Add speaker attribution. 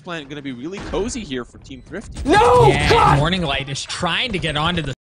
Speaker 1: Plant going to be really cozy here for Team Thrifty.
Speaker 2: No!
Speaker 3: Yeah,
Speaker 2: God!
Speaker 3: Morning Light is trying to get onto the